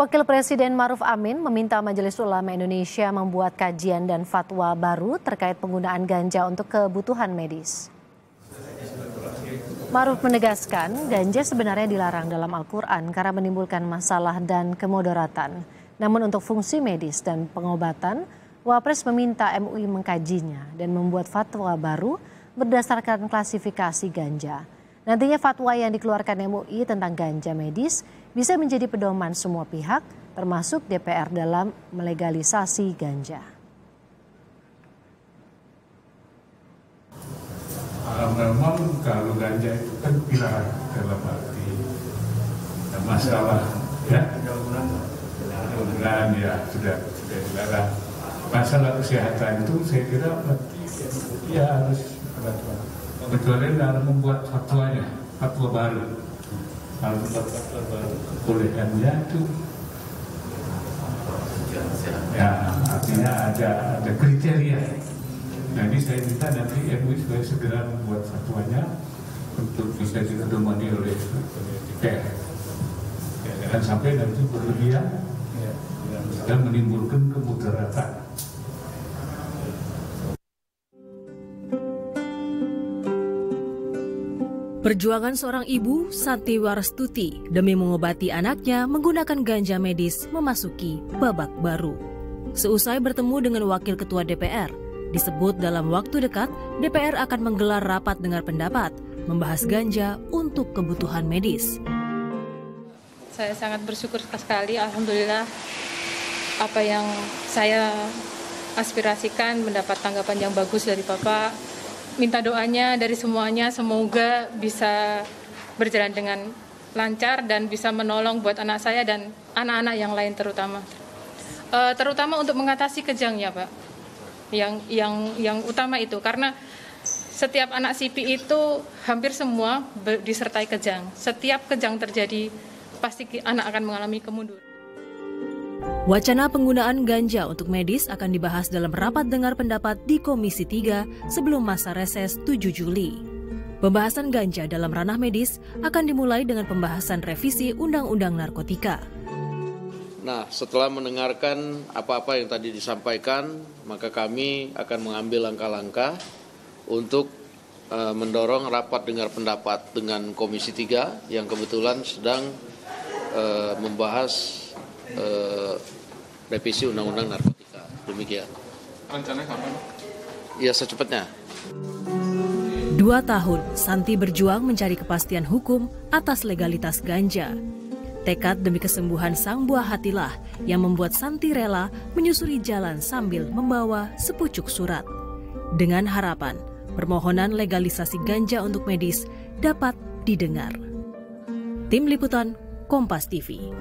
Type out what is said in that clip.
Wakil Presiden Maruf Amin meminta Majelis Ulama Indonesia membuat kajian dan fatwa baru terkait penggunaan ganja untuk kebutuhan medis. Maruf menegaskan ganja sebenarnya dilarang dalam Al-Quran karena menimbulkan masalah dan kemudaratan. Namun untuk fungsi medis dan pengobatan, Wapres meminta MUI mengkajinya dan membuat fatwa baru berdasarkan klasifikasi ganja. Nantinya fatwa yang dikeluarkan MUI tentang ganja medis bisa menjadi pedoman semua pihak, termasuk DPR dalam melegalisasi ganja. memang kalau ganja itu kan dilarang dalam arti masalah ya mudah ya sudah sudah dilarang masalah kesehatan itu saya kira ya harus. Kecuali dalam membuat fatwanya fatwa baru. Kalau membuat fatwa baru. Bolehkannya itu ya artinya ada ada kriteria. Jadi saya minta nanti MUI supaya segera membuat fatwanya untuk bisa dipedomani oleh DPR jangan sampai nanti berlebihan dan menimbulkan kemudaratan Perjuangan seorang ibu, Santi Warastuti, demi mengobati anaknya menggunakan ganja medis memasuki babak baru. Seusai bertemu dengan Wakil Ketua DPR, disebut dalam waktu dekat DPR akan menggelar rapat dengar pendapat membahas ganja untuk kebutuhan medis. Saya sangat bersyukur sekali, Alhamdulillah apa yang saya aspirasikan mendapat tanggapan yang bagus dari Bapak minta doanya dari semuanya semoga bisa berjalan dengan lancar dan bisa menolong buat anak saya dan anak-anak yang lain terutama. Uh, terutama untuk mengatasi kejangnya, Pak. Yang yang yang utama itu karena setiap anak sipi itu hampir semua disertai kejang. Setiap kejang terjadi pasti anak akan mengalami kemunduran. Wacana penggunaan ganja untuk medis akan dibahas dalam rapat dengar pendapat di Komisi 3 sebelum masa reses 7 Juli. Pembahasan ganja dalam ranah medis akan dimulai dengan pembahasan revisi Undang-Undang Narkotika. Nah, setelah mendengarkan apa-apa yang tadi disampaikan, maka kami akan mengambil langkah-langkah untuk uh, mendorong rapat dengar pendapat dengan Komisi 3 yang kebetulan sedang uh, membahas uh, revisi Undang-Undang Narkotika. Demikian. Rencananya kapan? Ya secepatnya. Dua tahun, Santi berjuang mencari kepastian hukum atas legalitas ganja. Tekad demi kesembuhan sang buah hatilah yang membuat Santi rela menyusuri jalan sambil membawa sepucuk surat. Dengan harapan, permohonan legalisasi ganja untuk medis dapat didengar. Tim Liputan Kompas TV.